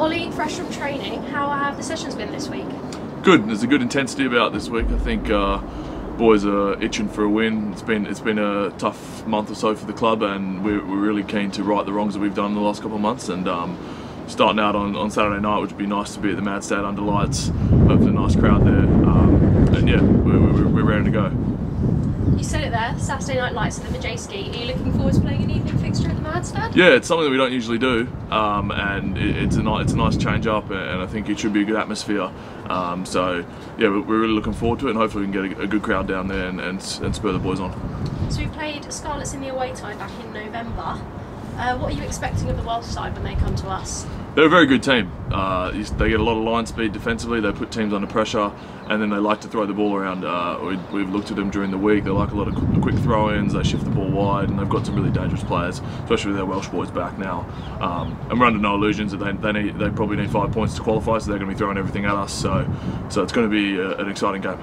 Ollie, fresh from training, how have the sessions been this week? Good. There's a good intensity about this week. I think uh, boys are itching for a win. It's been it's been a tough month or so for the club, and we're, we're really keen to right the wrongs that we've done in the last couple of months. And um, starting out on, on Saturday night, which would be nice to be at the Madejski under lights. Hopefully, a nice crowd there. Um, and yeah, we're, we're, we're ready to go. You said it there, Saturday Night Lights at the Madejski. Are you looking forward to playing an evening Yeah, it's something that we don't usually do, um, and it, it's a nice, it's a nice change up, and I think it should be a good atmosphere. Um, so yeah, we're we're really looking forward to it, and hopefully we can get a, a good crowd down there and, and, and spur the boys on. So we played Scarlets in the away tie back in November. Uh, what are you expecting of the Welsh side when they come to us? They're a very good team. Uh, they get a lot of line speed defensively. They put teams under pressure, and then they like to throw the ball around. Uh, we, have looked at them during the week. They like a lot of quick throw-ins. They shift the ball wide, and they've got some really dangerous players, especially with their Welsh boys back now. Um, and we're under no illusions that they, they need they probably need five points to qualify, so they're going to be throwing everything at us. So, so it's going to be a, an exciting game.